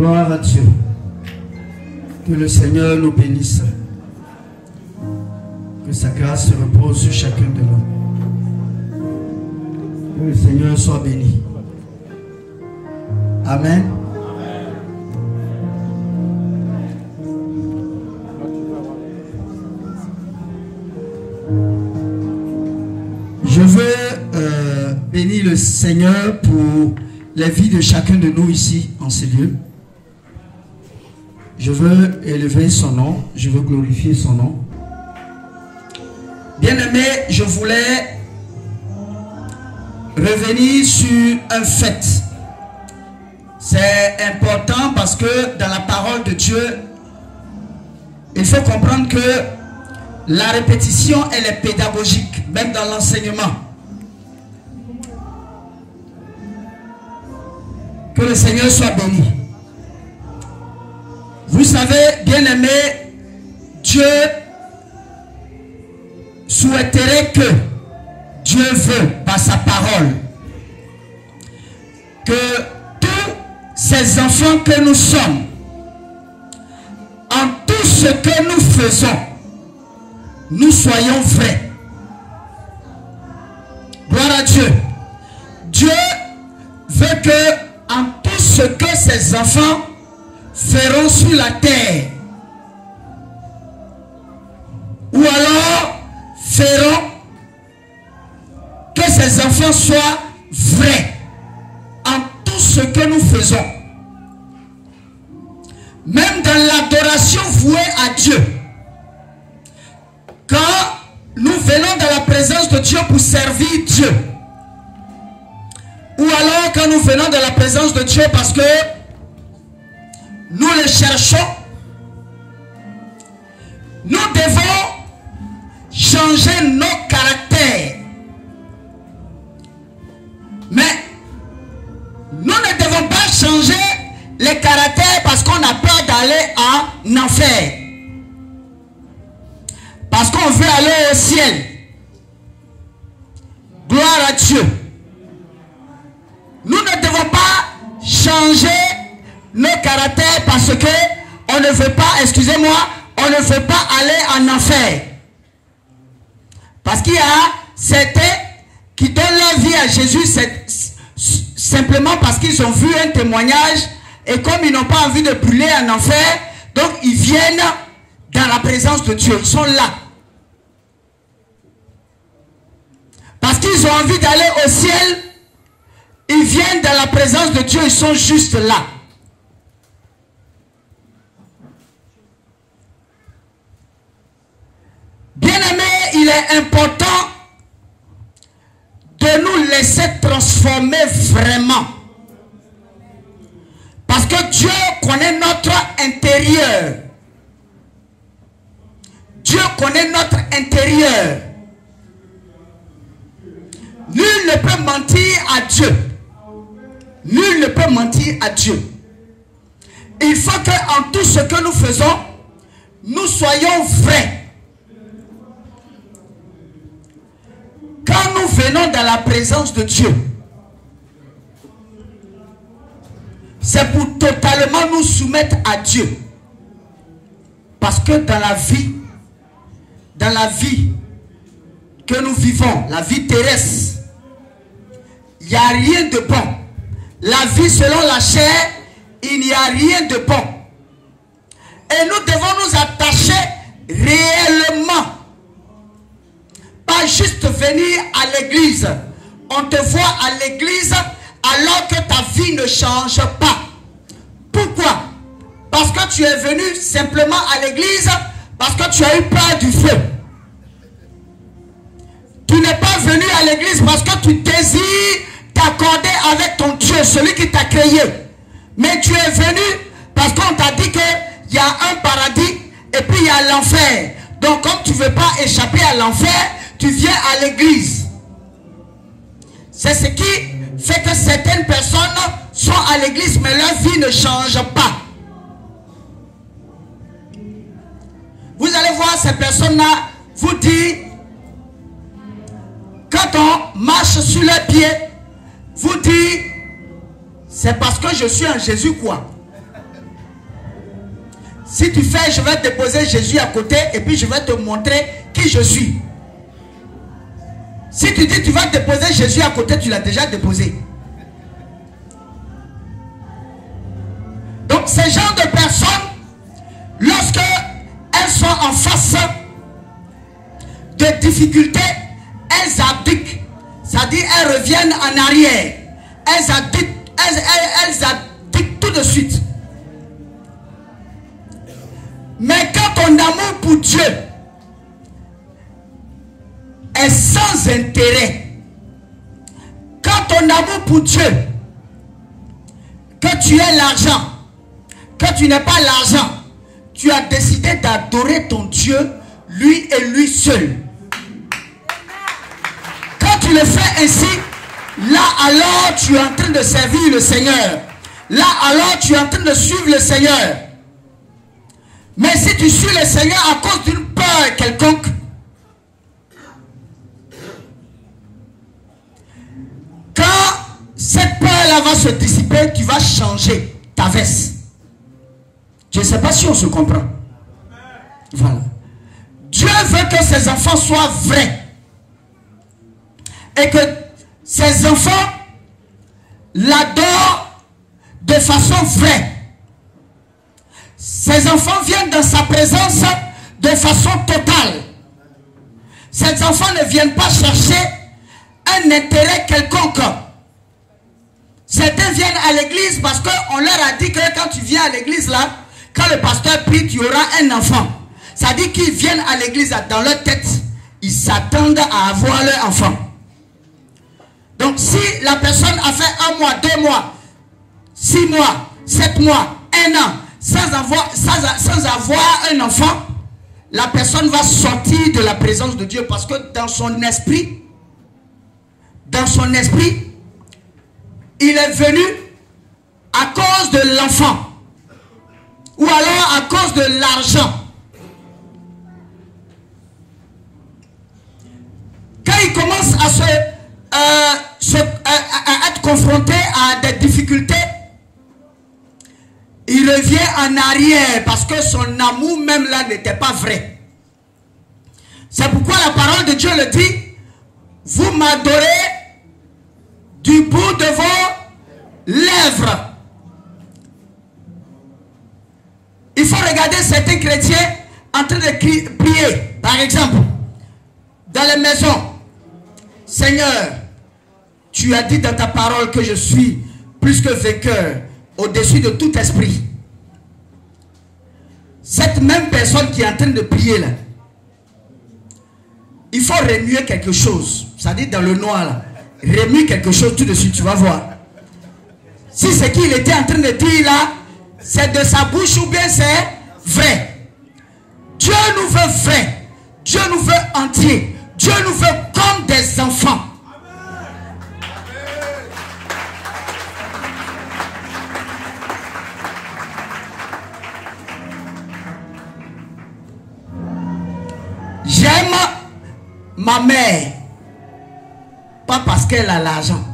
Gloire à Dieu. Que le Seigneur nous bénisse. Que sa grâce repose sur chacun de nous. Que le Seigneur soit béni. Amen. Je veux euh, bénir le Seigneur pour la vie de chacun de nous ici en ces lieux. Je veux élever son nom, je veux glorifier son nom. Bien-aimé, je voulais revenir sur un fait. C'est important parce que dans la parole de Dieu, il faut comprendre que la répétition, elle est pédagogique, même dans l'enseignement. Que le Seigneur soit béni. Vous savez, bien aimé, Dieu souhaiterait que Dieu veut, par sa parole, que tous ces enfants que nous sommes, en tout ce que nous faisons, nous soyons vrais. Gloire à Dieu. Dieu veut que en tout ce que ses enfants feront sur la terre, ou alors feront que ses enfants soient vrais en tout ce que nous faisons. Même dans l'adoration vouée à Dieu. Quand nous venons dans la présence de Dieu pour servir Dieu, ou alors quand nous venons dans la présence de Dieu parce que nous le cherchons, nous devons changer nos caractères. Mais nous ne devons pas changer les caractères parce qu'on a peur d'aller en enfer. Parce qu'on veut aller au ciel. Gloire à Dieu. Nous ne devons pas changer nos caractères parce que on ne veut pas, excusez-moi, on ne veut pas aller en enfer. Parce qu'il y a certains qui donnent leur vie à Jésus simplement parce qu'ils ont vu un témoignage et comme ils n'ont pas envie de brûler en enfer, donc ils viennent dans la présence de Dieu. Ils sont là. Parce qu'ils ont envie d'aller au ciel, ils viennent dans la présence de Dieu, ils sont juste là. Bien-aimé, il est important de nous laisser transformer vraiment. Parce que Dieu connaît notre intérieur. Dieu connaît notre intérieur. Nul ne peut mentir à Dieu. Nul ne peut mentir à Dieu. Il faut que en tout ce que nous faisons, nous soyons vrais. Quand nous venons dans la présence de Dieu, c'est pour totalement nous soumettre à Dieu. Parce que dans la vie, dans la vie que nous vivons, la vie terrestre, il n'y a rien de bon. La vie selon la chair, il n'y a rien de bon. Et nous devons nous attacher réellement. Venir à l'église. On te voit à l'église alors que ta vie ne change pas. Pourquoi? Parce que tu es venu simplement à l'église parce que tu as eu peur du feu. Tu n'es pas venu à l'église parce que tu désires t'accorder avec ton Dieu, celui qui t'a créé. Mais tu es venu parce qu'on t'a dit qu'il y a un paradis et puis il y a l'enfer. Donc comme tu ne veux pas échapper à l'enfer, tu viens à l'église. C'est ce qui fait que certaines personnes sont à l'église, mais leur vie ne change pas. Vous allez voir ces personnes-là vous dire, quand on marche sur les pieds, vous dire, c'est parce que je suis en Jésus quoi. Si tu fais, je vais déposer Jésus à côté et puis je vais te montrer qui je suis. Tu dis tu vas déposer Jésus à côté, tu l'as déjà déposé. Donc ces genre de personnes, lorsque elles sont en face de difficultés, elles abdiquent. C'est-à-dire elles reviennent en arrière. Elles abdiquent, elles, elles, tout de suite. Mais quand ton amour pour Dieu est sans intérêt, quand ton amour pour Dieu, que tu aies l'argent, que tu n'es pas l'argent, tu as décidé d'adorer ton Dieu, lui et lui seul. Quand tu le fais ainsi, là alors tu es en train de servir le Seigneur. Là alors tu es en train de suivre le Seigneur. Mais si tu suis le Seigneur à cause d'une peur quelconque, quand cette peur-là va se dissiper, tu vas changer ta veste. Je ne sais pas si on se comprend. Voilà. Dieu veut que ses enfants soient vrais. Et que ses enfants l'adorent de façon vraie. Ses enfants viennent dans sa présence de façon totale. Ces enfants ne viennent pas chercher un intérêt quelconque. Certains viennent à l'église parce qu'on leur a dit que quand tu viens à l'église là, quand le pasteur prie, tu auras un enfant. Ça dit qu'ils viennent à l'église dans leur tête, ils s'attendent à avoir leur enfant. Donc si la personne a fait un mois, deux mois, six mois, sept mois, un an, sans avoir, sans, avoir un enfant, la personne va sortir de la présence de Dieu parce que dans son esprit, dans son esprit, est venu à cause de l'enfant ou alors à cause de l'argent. Quand il commence à, se, euh, à être confronté à des difficultés, il revient en arrière parce que son amour même là n'était pas vrai. C'est pourquoi la parole de Dieu le dit, vous m'adorez du bout de lèvres. Il faut regarder certains chrétiens en train de prier, par exemple, dans les maisons. Seigneur, tu as dit dans ta parole que je suis plus que vainqueur au-dessus de tout esprit. Cette même personne qui est en train de prier là, il faut remuer quelque chose. Ça dit dans le noir là. Quelque chose tout de suite, tu vas voir. Si ce qu'il était en train de dire là, c'est de sa bouche ou bien c'est vrai. Dieu nous veut vrai. Dieu nous veut entier. Dieu nous veut comme des enfants. J'aime ma mère. Pas parce qu'elle a l'argent.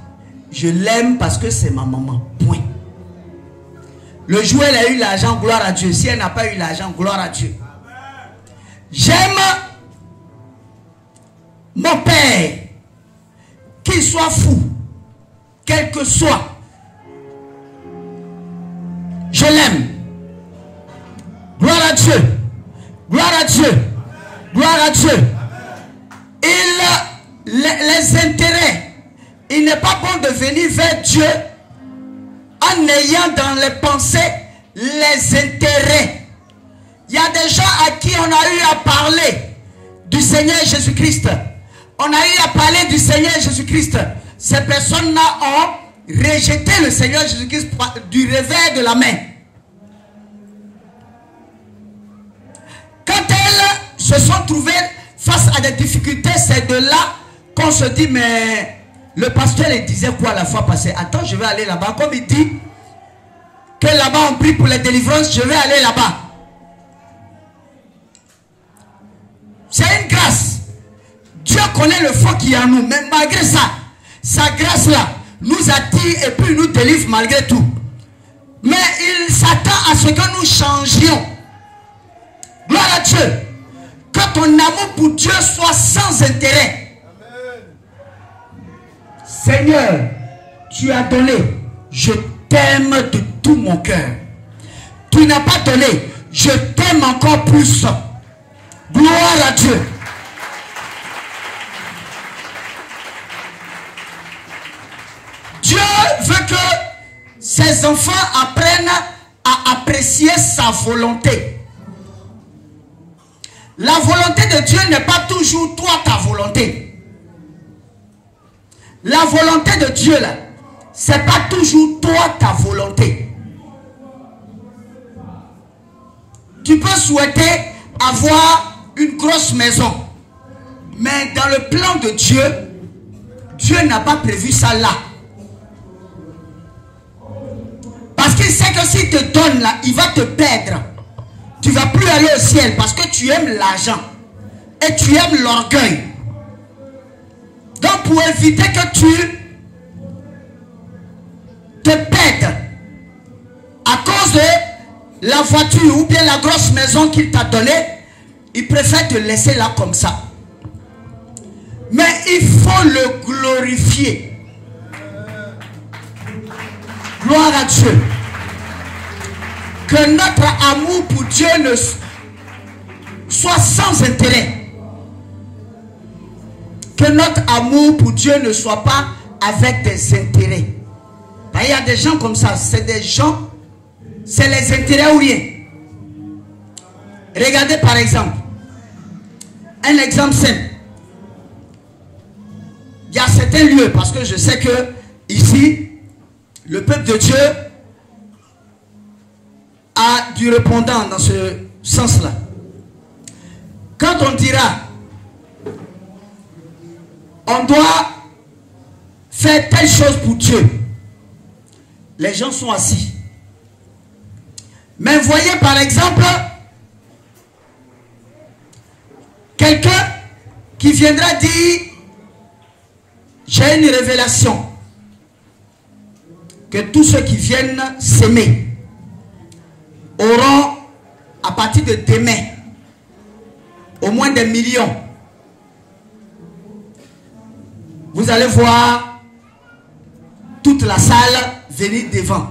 Je l'aime parce que c'est ma maman. Point. Le jour où elle a eu l'argent, gloire à Dieu. Si elle n'a pas eu l'argent, gloire à Dieu. J'aime mon père. Qu'il soit fou. Quel que soit. Je l'aime. Gloire à Dieu. Gloire à Dieu. Gloire à Dieu. N'est pas bon de venir vers Dieu en ayant dans les pensées les intérêts. Il y a des gens à qui on a eu à parler du Seigneur Jésus-Christ. On a eu à parler du Seigneur Jésus-Christ. Ces personnes-là ont rejeté le Seigneur Jésus-Christ du revers de la main. Quand elles se sont trouvés face à des difficultés, c'est de là qu'on se dit, mais le pasteur il disait quoi la fois passée? Attends, je vais aller là-bas. Comme il dit que là-bas on prie pour les délivrances, je vais aller là-bas. C'est une grâce. Dieu connaît le faux qui est en nous. Mais malgré ça, sa grâce-là nous attire et puis nous délivre malgré tout. Mais il s'attend à ce que nous changions Dieu. Que ton amour pour Dieu soit sans intérêt. Seigneur, tu as donné. Je t'aime de tout mon cœur. Tu n'as pas donné. Je t'aime encore plus. Gloire à Dieu. Dieu veut que ses enfants apprennent à apprécier sa volonté. La volonté de Dieu n'est pas toujours toi ta volonté. La volonté de Dieu là, c'est pas toujours toi ta volonté. Tu peux souhaiter avoir une grosse maison, mais dans le plan de Dieu, Dieu n'a pas prévu ça là. Parce qu'il sait que s'il te donne là, il va te perdre. Tu vas plus aller au ciel parce que tu aimes l'argent. Et tu aimes l'orgueil. Donc pour éviter que tu te perdes à cause de la voiture ou bien la grosse maison qu'il t'a donnée, il préfère te laisser là comme ça. Mais il faut le glorifier. Gloire à Dieu. Que notre amour pour Dieu ne soit sans intérêt. Que notre amour pour Dieu ne soit pas avec des intérêts. Il y a des gens comme ça. C'est des gens, c'est les intérêts ou rien. Regardez par exemple. Un exemple simple. Il y a certains lieux, parce que je sais que ici, le peuple de Dieu a du répondant dans ce sens-là. Quand on dira, on doit faire telle chose pour Dieu, les gens sont assis. Mais voyez par exemple, quelqu'un qui viendra dire, j'ai une révélation que tous ceux qui viennent s'aimer auront, à partir de demain, au moins des millions. Vous allez voir toute la salle venir devant.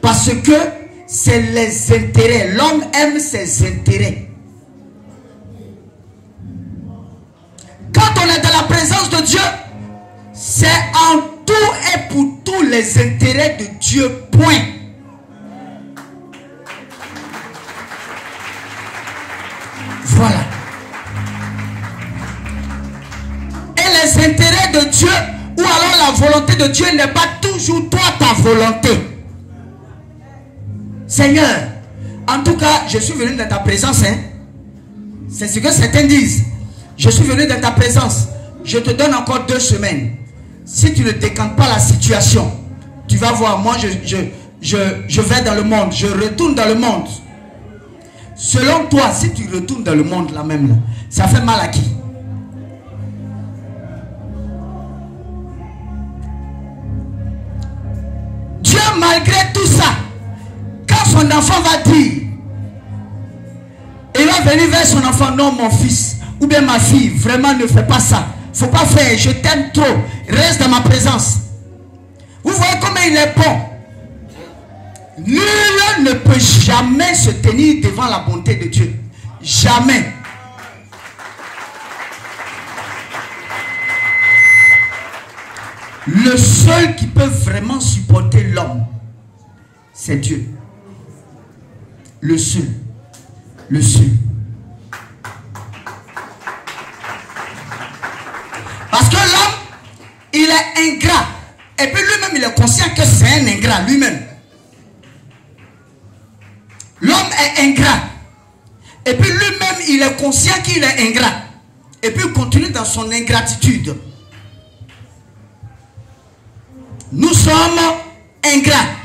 Parce que c'est les intérêts. L'homme aime ses intérêts. Quand on est dans la présence de Dieu, c'est en tout et pour tous les intérêts de Dieu. Point. Intérêts de Dieu, ou alors la volonté de Dieu n'est pas toujours toi ta volonté. Seigneur, en tout cas, je suis venu dans ta présence. Hein? C'est ce que certains disent. Je suis venu dans ta présence. Je te donne encore deux semaines. Si tu ne décantes pas la situation, tu vas voir, moi je, je, je, vais dans le monde, je retourne dans le monde. Selon toi, si tu retournes dans le monde là même, ça fait mal à qui? Malgré tout ça, quand son enfant va dire, il va venir vers son enfant, non mon fils, ou bien ma fille, vraiment ne fais pas ça. Faut pas faire, je t'aime trop. Reste dans ma présence. Vous voyez comment il est bon. Nul ne peut jamais se tenir devant la bonté de Dieu. Jamais. Le seul qui peut vraiment supporter l'homme, c'est Dieu. Le seul. Le seul. Parce que l'homme, il est ingrat. Et puis lui-même, il est conscient que c'est un ingrat lui-même. L'homme est ingrat. Et puis lui-même, il est conscient qu'il est ingrat. Et puis il continue dans son ingratitude. Nous sommes ingrats.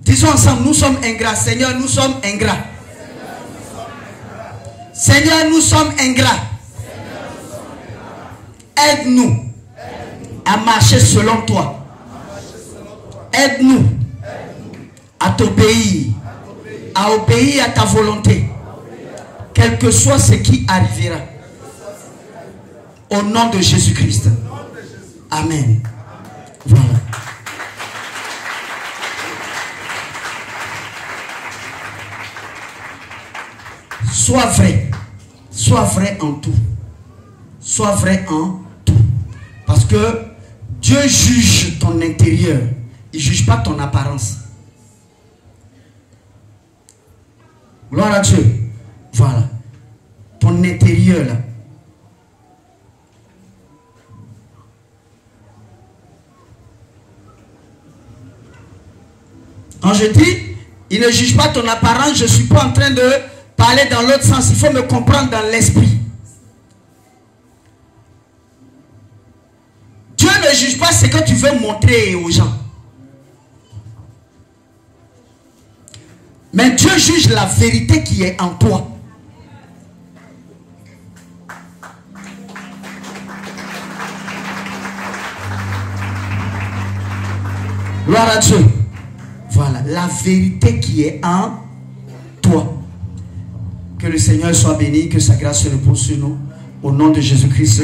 Disons ensemble, nous sommes ingrats. Seigneur, nous sommes ingrats. Seigneur, nous sommes ingrats. Aide-nous à marcher selon toi. Aide-nous à t'obéir à obéir à ta volonté, quel que soit ce qui arrivera. Au nom de Jésus-Christ. Amen. Voilà. Sois vrai. Sois vrai en tout. Sois vrai en tout. Parce que Dieu juge ton intérieur. Il ne juge pas ton apparence. Gloire à Dieu. Voilà. Ton intérieur là. Quand je dis, il ne juge pas ton apparence, je ne suis pas en train de parler dans l'autre sens. Il faut me comprendre dans l'esprit. Dieu ne juge pas ce que tu veux montrer aux gens. Mais Dieu juge la vérité qui est en toi. Gloire à Dieu. La vérité qui est en toi. Que le Seigneur soit béni, que sa grâce se repose sur nous. Au nom de Jésus-Christ.